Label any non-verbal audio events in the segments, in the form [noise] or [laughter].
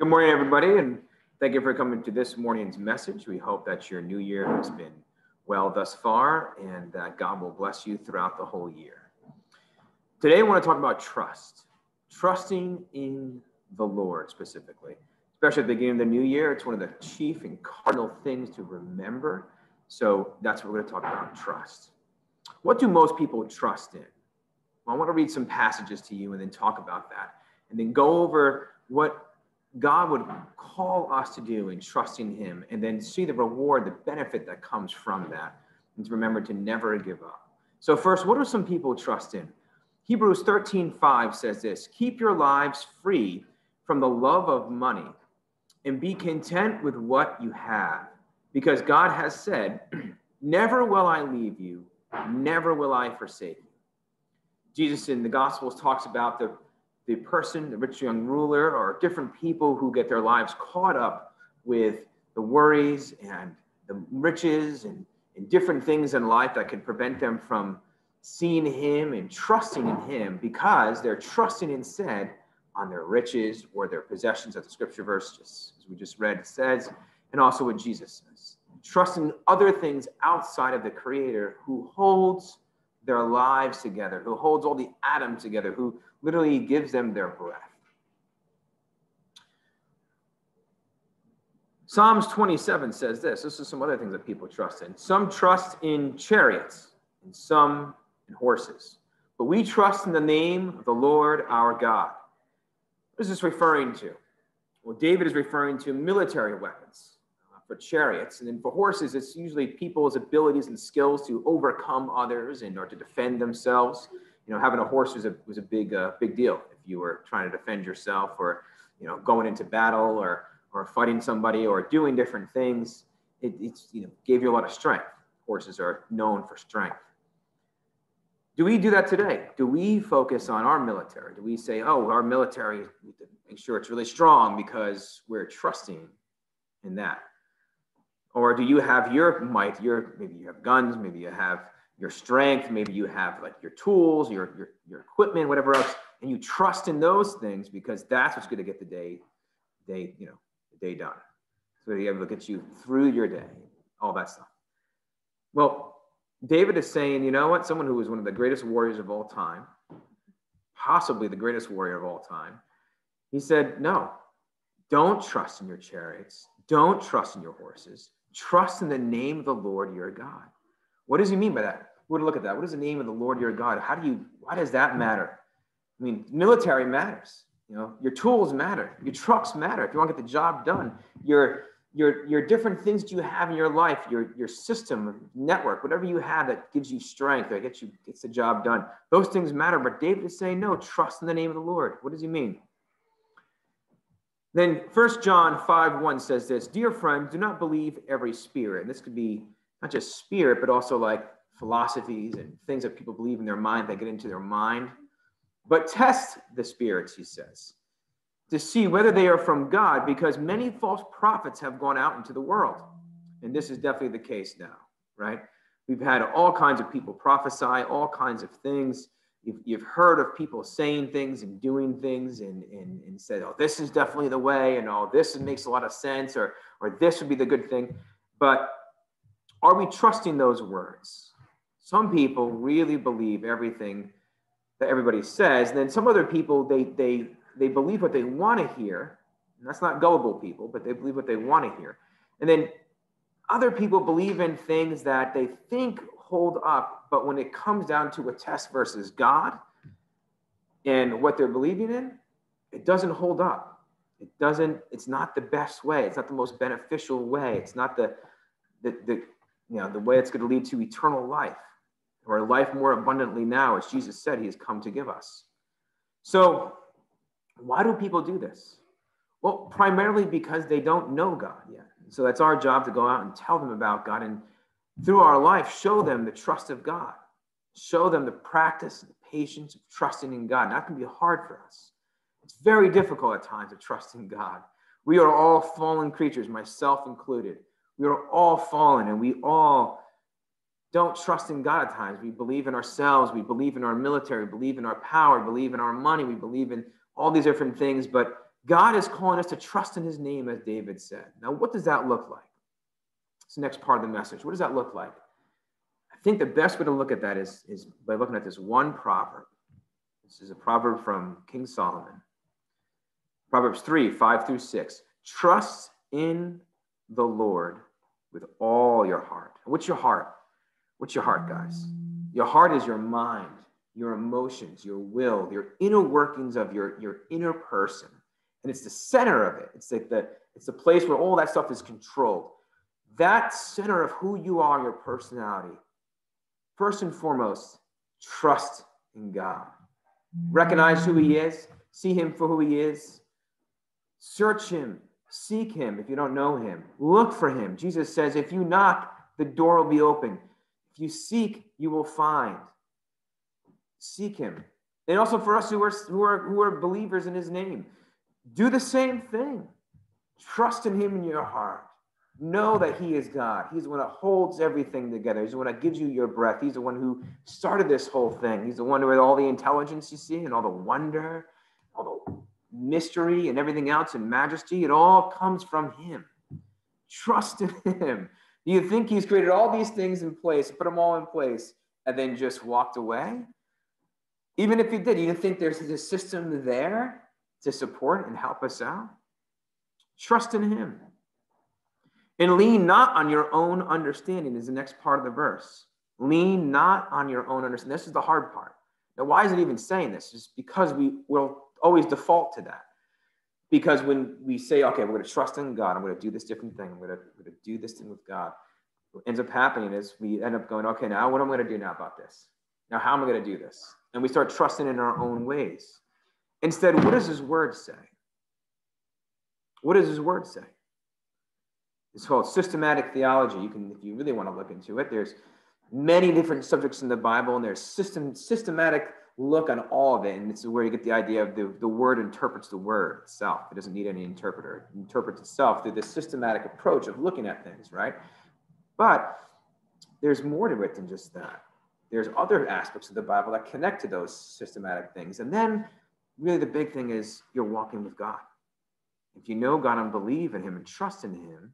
Good morning, everybody, and thank you for coming to this morning's message. We hope that your new year has been well thus far and that God will bless you throughout the whole year. Today, I want to talk about trust, trusting in the Lord specifically, especially at the beginning of the new year. It's one of the chief and cardinal things to remember. So that's what we're going to talk about trust. What do most people trust in? Well, I want to read some passages to you and then talk about that, and then go over what God would call us to do in trusting Him and then see the reward, the benefit that comes from that, and to remember to never give up. So, first, what do some people trust in? Hebrews 13 5 says this Keep your lives free from the love of money and be content with what you have, because God has said, [clears throat] Never will I leave you, never will I forsake you. Jesus in the Gospels talks about the the person, the rich young ruler, or different people who get their lives caught up with the worries and the riches and, and different things in life that can prevent them from seeing him and trusting in him because they're trusting instead on their riches or their possessions, as the scripture verse, just as we just read, says, and also what Jesus says. Trusting other things outside of the Creator who holds their lives together, who holds all the atoms together, who literally gives them their breath. Psalms 27 says this. This is some other things that people trust in. Some trust in chariots, and some in horses. But we trust in the name of the Lord our God. What is this referring to? Well, David is referring to military weapons uh, for chariots. And then for horses, it's usually people's abilities and skills to overcome others and or to defend themselves you know, having a horse was a was a big uh, big deal if you were trying to defend yourself or you know going into battle or or fighting somebody or doing different things. It, it's you know gave you a lot of strength. Horses are known for strength. Do we do that today? Do we focus on our military? Do we say, oh, our military, make sure it's really strong because we're trusting in that? Or do you have your might, your maybe you have guns, maybe you have your strength, maybe you have like your tools, your, your, your equipment, whatever else, and you trust in those things because that's what's going to get the day, day, you know, the day done. So you're able to get you through your day, all that stuff. Well, David is saying, you know what? Someone who was one of the greatest warriors of all time, possibly the greatest warrior of all time, he said, no, don't trust in your chariots. Don't trust in your horses. Trust in the name of the Lord your God. What does he mean by that? We're look at that. What is the name of the Lord your God? How do you, why does that matter? I mean, military matters. You know, your tools matter. Your trucks matter. If you want to get the job done, your your your different things that you have in your life, your your system, network, whatever you have that gives you strength that gets you gets the job done. Those things matter. But David is saying, no, trust in the name of the Lord. What does he mean? Then First John 5 1 says this Dear friends, do not believe every spirit. And this could be not just spirit, but also like philosophies and things that people believe in their mind that get into their mind. But test the spirits, he says, to see whether they are from God, because many false prophets have gone out into the world. And this is definitely the case now, right? We've had all kinds of people prophesy, all kinds of things. You've, you've heard of people saying things and doing things and, and, and said, oh, this is definitely the way, and oh, this makes a lot of sense, or, or this would be the good thing. But are we trusting those words? Some people really believe everything that everybody says. And then some other people, they, they, they believe what they want to hear. And that's not gullible people, but they believe what they want to hear. And then other people believe in things that they think hold up, but when it comes down to a test versus God and what they're believing in, it doesn't hold up. It doesn't, it's not the best way. It's not the most beneficial way. It's not the, the, the you know, the way it's going to lead to eternal life or life more abundantly now, as Jesus said he has come to give us. So, why do people do this? Well, primarily because they don't know God yet. So that's our job to go out and tell them about God and through our life show them the trust of God. Show them the practice and the patience of trusting in God. And that can be hard for us. It's very difficult at times to trust in God. We are all fallen creatures, myself included. We are all fallen and we all don't trust in God at times. We believe in ourselves, we believe in our military, we believe in our power, We believe in our money, we believe in all these different things, but God is calling us to trust in his name, as David said. Now, what does that look like? It's the next part of the message. What does that look like? I think the best way to look at that is, is by looking at this one proverb. This is a proverb from King Solomon. Proverbs 3 5 through 6. Trust in the Lord with all your heart. What's your heart? What's your heart, guys? Your heart is your mind, your emotions, your will, your inner workings of your, your inner person. And it's the center of it. It's like the it's the place where all that stuff is controlled. That center of who you are, your personality. First and foremost, trust in God. Recognize who He is, see Him for who He is, search Him, seek Him if you don't know Him, look for Him. Jesus says, if you knock, the door will be open. If you seek, you will find. Seek Him. And also for us who are, who are, who are believers in His name, do the same thing. Trust in Him in your heart. Know that He is God. He's the one that holds everything together. He's the one that gives you your breath. He's the one who started this whole thing. He's the one with all the intelligence you see and all the wonder, all the mystery and everything else and majesty. It all comes from Him. Trust in Him. Do you think He's created all these things in place, put them all in place, and then just walked away? Even if He did, you think there's a system there to support and help us out? Trust in Him. And lean not on your own understanding, is the next part of the verse. Lean not on your own understanding. This is the hard part. Now, why is it even saying this? It's because we will always default to that. Because when we say, okay, we're going to trust in God, I'm going to do this different thing, I'm going to, I'm going to do this thing with God, what ends up happening is we end up going, okay, now what am I going to do now about this? Now, how am I going to do this? And we start trusting in our own ways. Instead, what does his word say? What does his word say? It's called systematic theology. You can, if you really want to look into it, there's many different subjects in the Bible, and there's system, systematic look on all of it. And it's where you get the idea of the, the word interprets the word itself. It doesn't need any interpreter. It interprets itself through this systematic approach of looking at things, right? But there's more to it than just that. There's other aspects of the Bible that connect to those systematic things. And then really the big thing is you're walking with God. If you know God and believe in Him and trust in Him,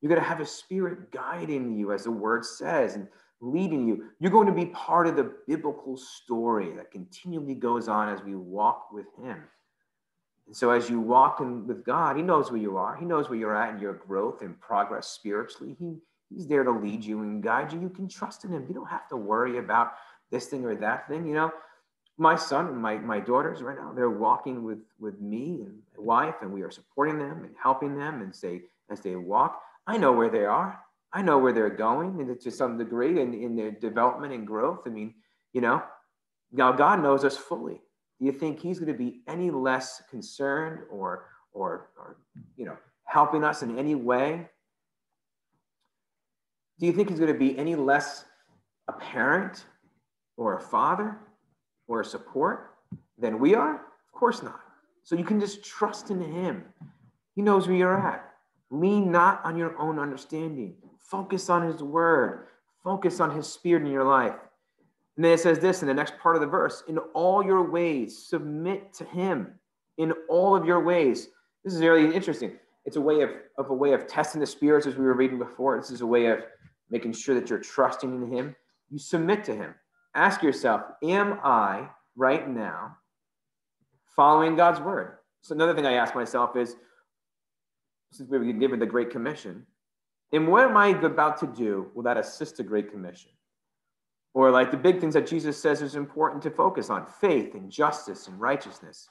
you're going to have a spirit guiding you, as the word says, and leading you. You're going to be part of the biblical story that continually goes on as we walk with Him. And so, as you walk in, with God, He knows where you are. He knows where you're at in your growth and progress spiritually. He, he's there to lead you and guide you. You can trust in Him. You don't have to worry about this thing or that thing. You know, my son and my, my daughters right now, they're walking with, with me and my wife, and we are supporting them and helping them and say, as they walk. I know where they are. I know where they're going to some degree in, in their development and growth. I mean, you know, now God knows us fully. Do you think he's going to be any less concerned or, or, or, you know, helping us in any way? Do you think he's going to be any less a parent or a father or a support than we are? Of course not. So you can just trust in him. He knows where you're at. Lean not on your own understanding. Focus on his word. Focus on his spirit in your life. And then it says this in the next part of the verse in all your ways, submit to him in all of your ways. This is really interesting. It's a way of, of a way of testing the spirits as we were reading before. This is a way of making sure that you're trusting in him. You submit to him. Ask yourself, am I right now following God's word? So another thing I ask myself is, since we were given the Great Commission, and what am I about to do will that assist the Great Commission? Or like the big things that Jesus says is important to focus on faith and justice and righteousness.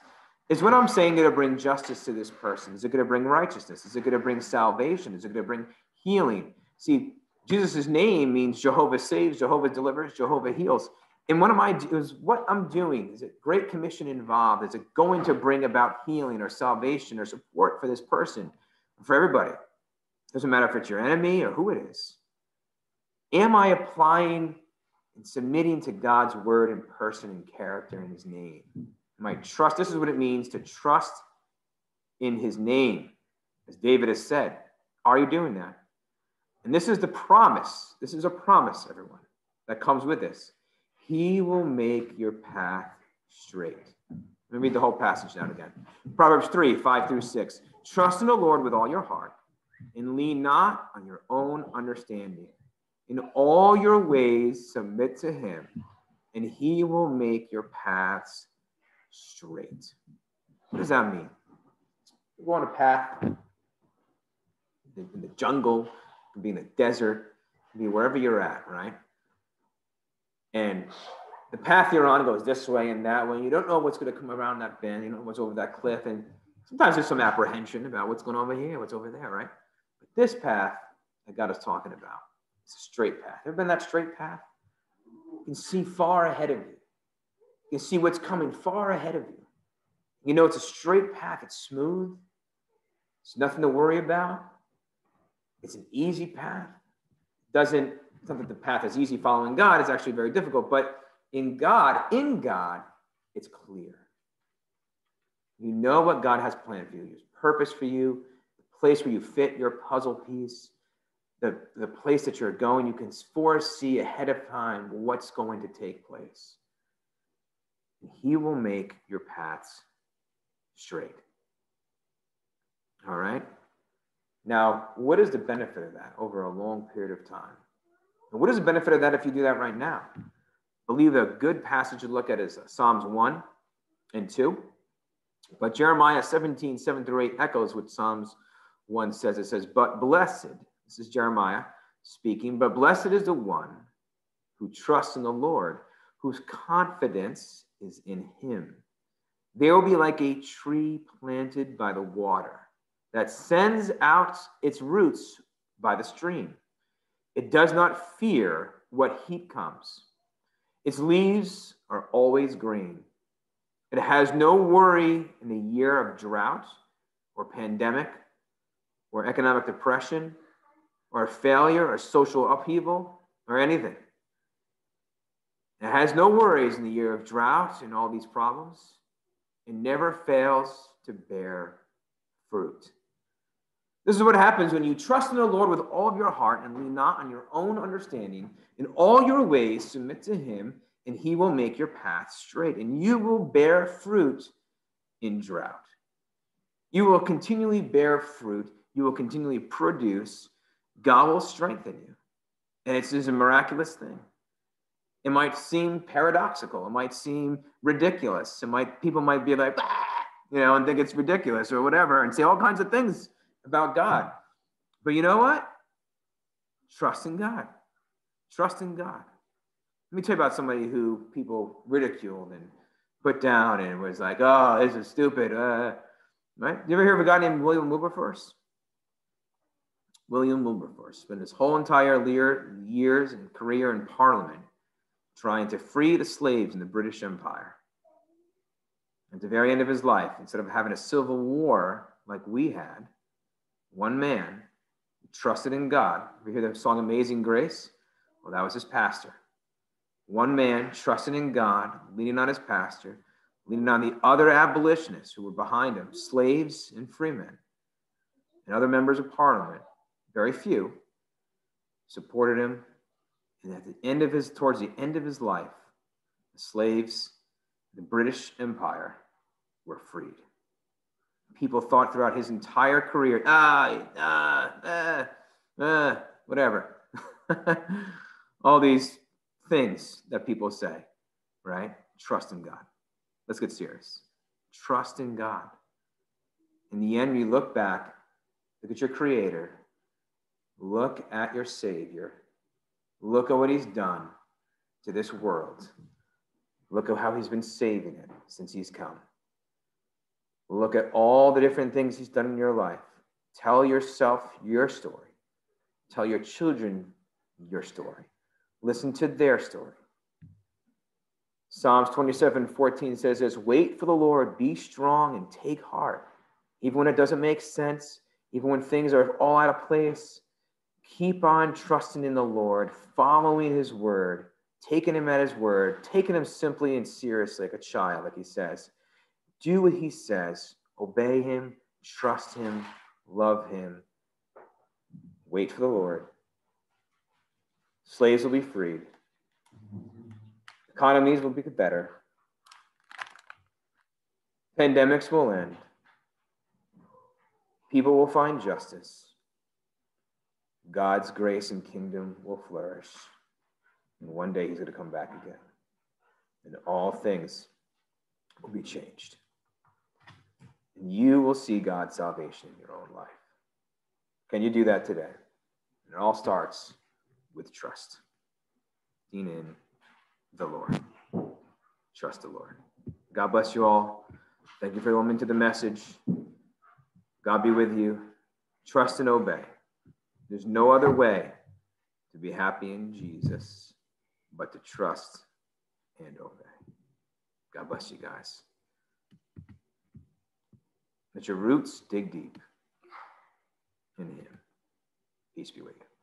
Is what I'm saying going to bring justice to this person? Is it going to bring righteousness? Is it going to bring salvation? Is it going to bring healing? See, Jesus' name means Jehovah saves, Jehovah delivers, Jehovah heals. And what am I is what I'm doing? Is it Great Commission involved? Is it going to bring about healing or salvation or support for this person? For everybody. Doesn't matter if it's your enemy or who it is. Am I applying and submitting to God's word in person and character in his name? Am I trust? This is what it means to trust in his name. As David has said, are you doing that? And this is the promise. This is a promise, everyone, that comes with this. He will make your path straight. Let me read the whole passage down again. Proverbs 3 5 through 6. Trust in the Lord with all your heart and lean not on your own understanding. In all your ways, submit to him, and he will make your paths straight. What does that mean? You go on a path in the jungle, be in the desert, be wherever you're at, right? And the path you're on goes this way and that way. You don't know what's going to come around that bend. You don't know what's over that cliff. And sometimes there's some apprehension about what's going on over here, what's over there, right? This path that God is talking about, it's a straight path. Ever been that straight path? You can see far ahead of you. You can see what's coming far ahead of you. You know it's a straight path. It's smooth. It's nothing to worry about. It's an easy path. Doesn't that the path is easy following God, it's actually very difficult, but in God, in God, it's clear. You know what God has planned for you, His purpose for you, place where you fit your puzzle piece, the, the place that you're going. You can foresee ahead of time what's going to take place. He will make your paths straight. All right? Now, what is the benefit of that over a long period of time? And what is the benefit of that if you do that right now? I believe a good passage to look at is Psalms 1 and 2. But Jeremiah 17, 7 through 8 echoes what Psalms 1 says. It says, But blessed, this is Jeremiah speaking, but blessed is the one who trusts in the Lord, whose confidence is in him. They will be like a tree planted by the water that sends out its roots by the stream it does not fear what heat comes. Its leaves are always green. It has no worry in the year of drought or pandemic or economic depression or failure or social upheaval or anything. It has no worries in the year of drought and all these problems. It never fails to bear fruit. This is what happens when you trust in the Lord with all of your heart and lean not on your own understanding. In all your ways, submit to him, and he will make your path straight, and you will bear fruit in drought. You will continually bear fruit. You will continually produce. God will strengthen you. And it's just a miraculous thing. It might seem paradoxical. It might seem ridiculous. It might people might be like, bah! you know, and think it's ridiculous or whatever, and say all kinds of things about God. But you know what? Trust in God. Trust in God. Let me tell you about somebody who people ridiculed and put down and was like, oh, this is stupid. Uh, right? You ever hear of a guy named William Wilberforce? William Wilberforce spent his whole entire years and career in Parliament trying to free the slaves in the British Empire. At the very end of his life, instead of having a civil war like we had, one man trusted in God. We hear the song Amazing Grace? Well, that was his pastor. One man trusted in God, leaning on his pastor, leaning on the other abolitionists who were behind him, slaves and freemen, and other members of parliament, very few, supported him. And at the end of his, towards the end of his life, the slaves, the British Empire, were freed people thought throughout his entire career, ah, ah, ah, ah whatever. [laughs] All these things that people say, right? Trust in God. Let's get serious. Trust in God. In the end, you look back, look at your Creator, look at your Savior, look at what He's done to this world. Look at how He's been saving it since He's come. Look at all the different things He's done in your life. Tell yourself your story. Tell your children your story. Listen to their story. Psalms 27 14 says this Wait for the Lord, be strong, and take heart. Even when it doesn't make sense, even when things are all out of place, keep on trusting in the Lord, following His word, taking Him at His word, taking Him simply and seriously like a child, like He says. Do what he says, obey him, trust him, love him, wait for the Lord. Slaves will be freed, economies will be better. Pandemics will end. People will find justice. God's grace and kingdom will flourish. And one day he's going to come back again. And all things will be changed. And you will see God's salvation in your own life. Can you do that today? And it all starts with trust. Lean in the Lord. Trust the Lord. God bless you all. Thank you for listening to the message. God be with you. Trust and obey. There's no other way to be happy in Jesus but to trust and obey. God bless you guys. Let your roots dig deep in Him. Peace be with you.